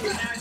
Yeah.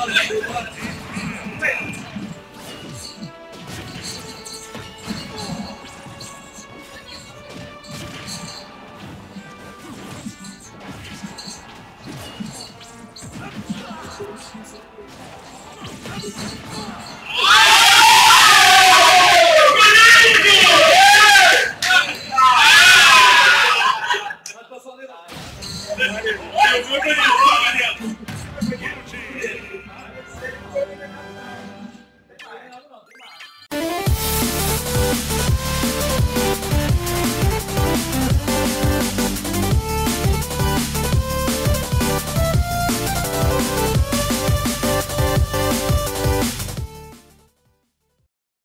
Eu vou ganhar, Daniel!